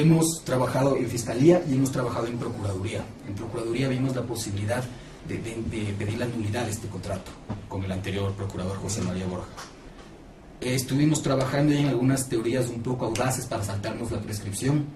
hemos trabajado en Fiscalía y hemos trabajado en Procuraduría. En Procuraduría vimos la posibilidad de, pedir la nulidad de este contrato con el anterior procurador José María Borja. estuvimos trabajando en algunas teorías un poco audaces para saltarnos la prescripción